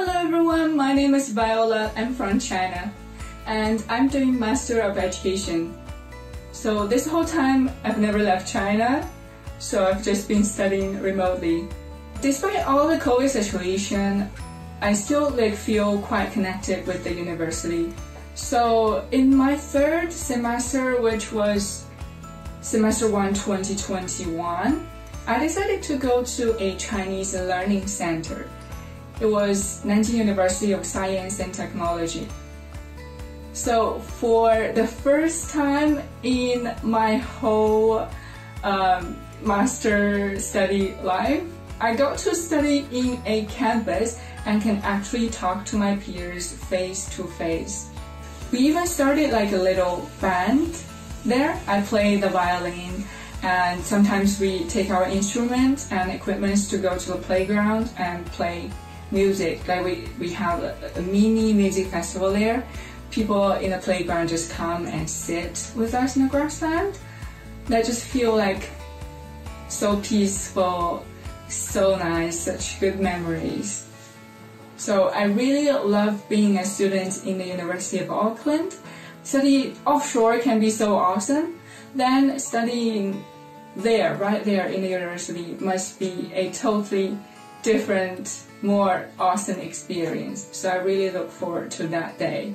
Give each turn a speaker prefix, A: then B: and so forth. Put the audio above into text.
A: Hello everyone, my name is Viola. I'm from China and I'm doing Master of Education. So this whole time I've never left China, so I've just been studying remotely. Despite all the COVID situation, I still like feel quite connected with the university. So in my third semester, which was semester 1 2021, I decided to go to a Chinese learning center. It was Nanjing University of Science and Technology. So for the first time in my whole um, master study life, I got to study in a campus and can actually talk to my peers face to face. We even started like a little band there. I play the violin and sometimes we take our instruments and equipments to go to the playground and play music. Like we, we have a, mini music festival there people in the playground just come and sit with us in the grassland. That just feel like so peaceful, so nice, such good memories. So I really love being a student in the University of Auckland. Study offshore can be so awesome. Then studying there, right there in the university must be a totally different, more awesome experience. So I really look forward to that day.